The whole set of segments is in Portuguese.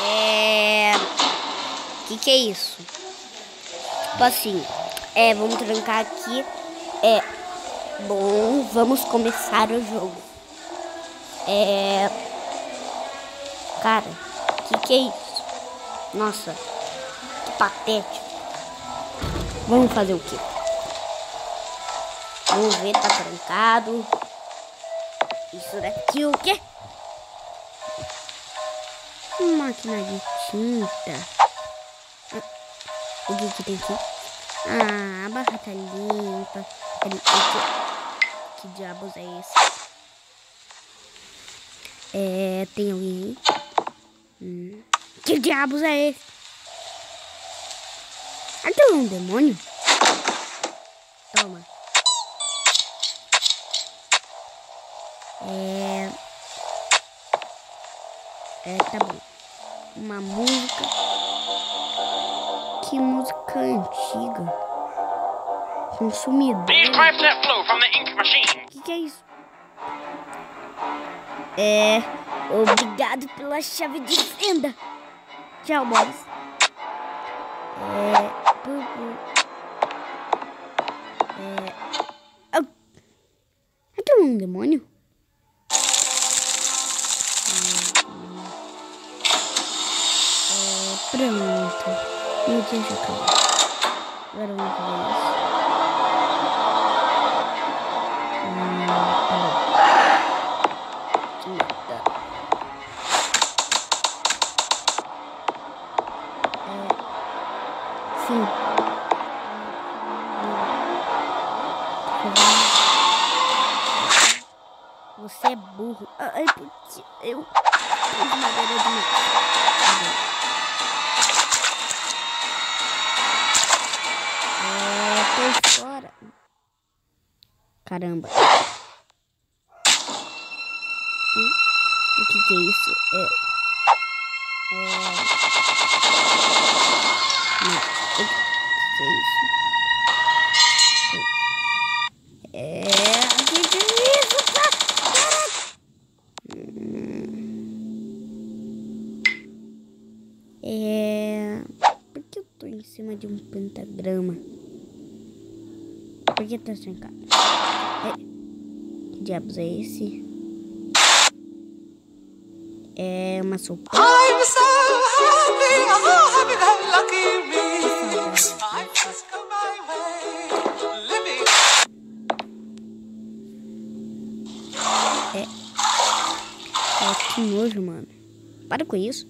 É. Que que é isso? Tipo assim. É, vamos trancar aqui. É. Bom, vamos começar o jogo. É. Cara, que que é isso? Nossa, que patético. Vamos fazer o quê? Vamos ver, tá trancado. Isso daqui o quê? Máquina de tinta. Ah, O que que tem aqui? Ah, a barra tá limpa. Ali- Que, diabos é esse? É, tem alguém aí? Hum. Que diabos é esse? Aquilo é um demônio? Toma. É. É, tá bom. Uma música. Que música antiga. Consumidor. O que, que é isso? É. Obrigado pela chave de fenda. Tchau, Boris. É. É. Ah, Aquilo é um demônio? Caramba. Hum, O que que é isso? É. É. Não. O que é isso? É. O que que é isso? Ca- Caraca! Hum. É. Por que eu tô em cima de um pentagrama? Por que tá trancado? É. Que diabos é esse? É uma sopa. I'm so happy, oh happy go lucky me. I just go my way, living. É, que nojo, mano. Para com isso.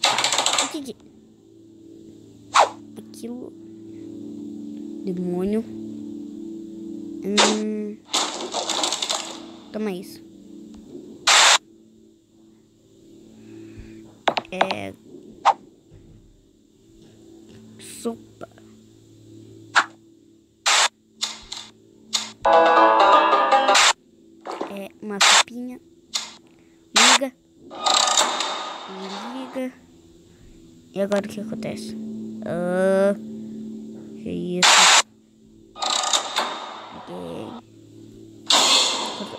O que que... Aquilo... Demônio. Hum... Toma isso. É... Sopa. É uma sopinha. Liga. Liga. E agora o que acontece? Ah, que isso?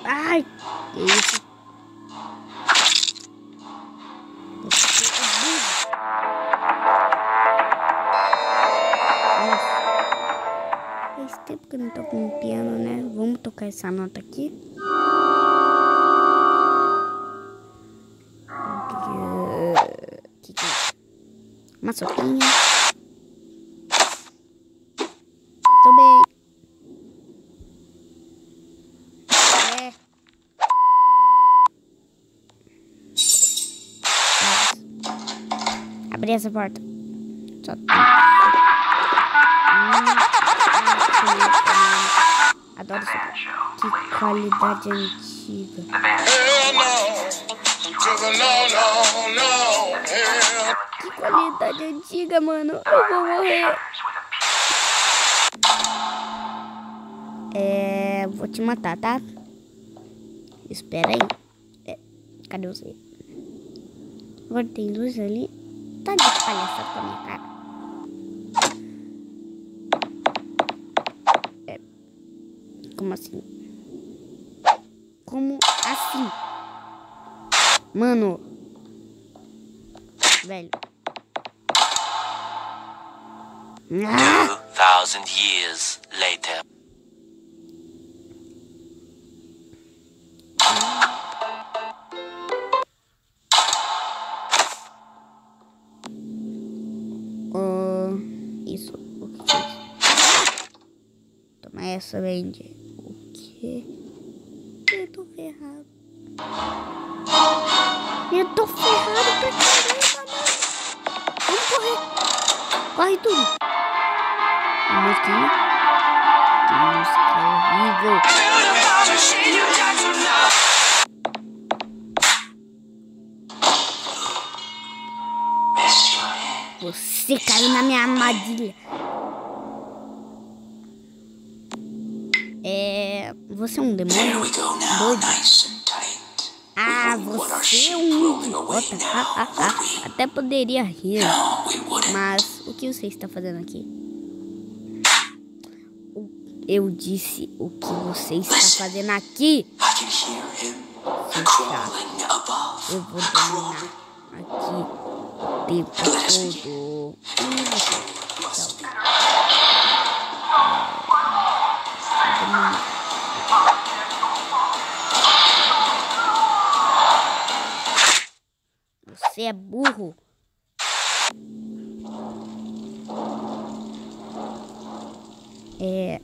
Ai! Que isso? Nossa. Faz tempo que eu não toco um piano, né? Vamos tocar essa nota aqui. É isso? Uma sopinha. Tô bem. É. Abri essa porta. Só Adoro sopa. Que qualidade antiga. Que qualidade antiga, mano. Eu vou morrer. É. Vou te matar, tá? Espera aí. É, cadê você? Agora tem luz ali. Tá de palhaçada com a minha cara. É. Como assim? Como assim? Mano. Velho. Ah! 2000 years later. Essa, Randy. O quê? Eu tô ferrado. Eu tô ferrado pra caramba, mano. Vamos correr. Corre tudo. A musiquinha. Que música horrível. Você caiu na minha armadilha. É. Você é um demônio doido. Ah, você é um idiota. Ah, ah, ah. Até poderia rir. Mas o que você está fazendo aqui? Eu disse o que você está fazendo aqui. Chato. Eu vou dominar aqui o tempo todo. Tchau. Você é burro. É.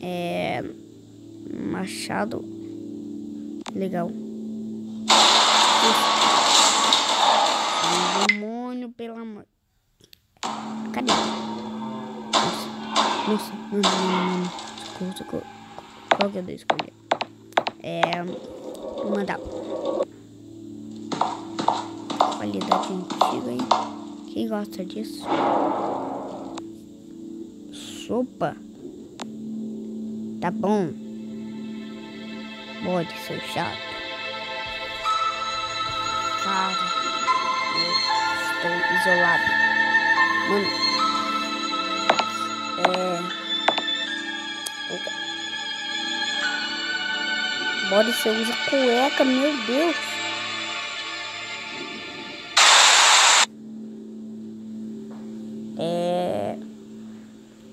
É. Machado. Legal. Nossa, não, não, não. Socorro, socorro. Qual que eu devo escolher? É. Vou mandar. Qualidade antiga aí. Quem gosta disso? Sopa. Tá bom. Pode ser chato. Cara, eu estou isolado. Mano. É. Opa. Bora você usa cueca, meu Deus. É.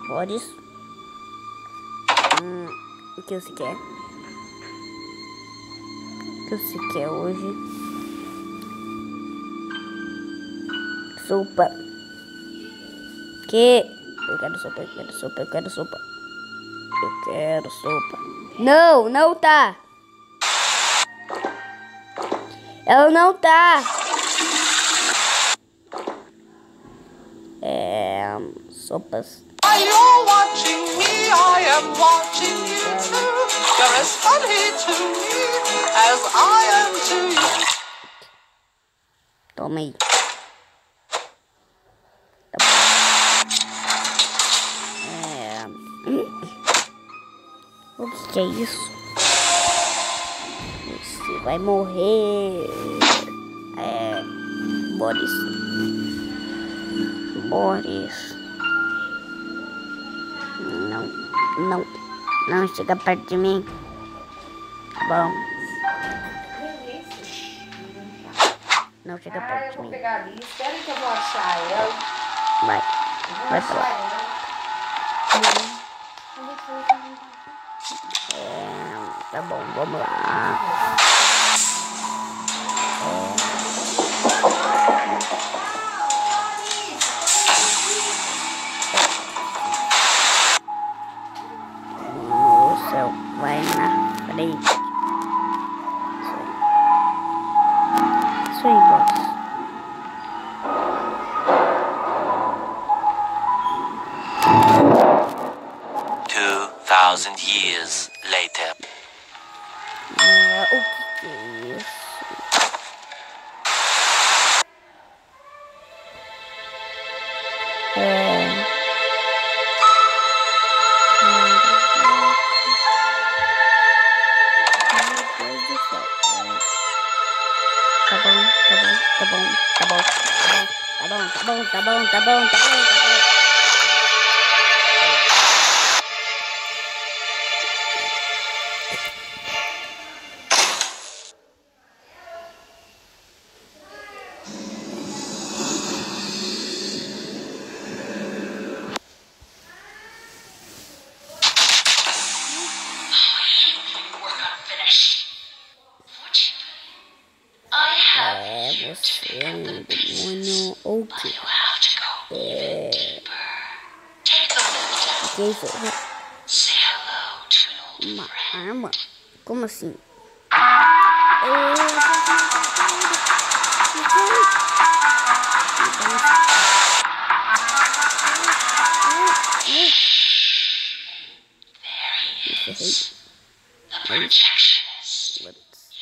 Boris. Hum, o que você quer? O que você quer hoje? Sopa. Que? Eu quero sopa, eu quero sopa, eu quero sopa. Eu quero sopa. Não, não tá. Ela não tá. É. Sopas. While you're watching me, I am watching you too. You're as funny to me as I am to you. Toma aí. Que, é isso? Você vai morrer. É... Boris. Boris. Não, não, não chega perto de mim. Tá bom. Não chega perto eu de vou mim. pegar ali. Espera que eu vou achar ela. Vai. Vai pra lá. cái bụng của mình sụp vậy nè và đi? Suy bột Two thousand years. Tá bom, tá bom, tá bom, O que é isso? Uma arma? Como assim? Projectionist.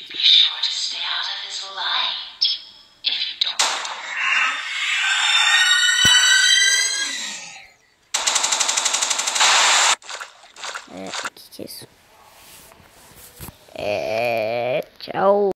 Be sure to stay out of his light. If you don't. É, o que, que é isso? É. Tchau.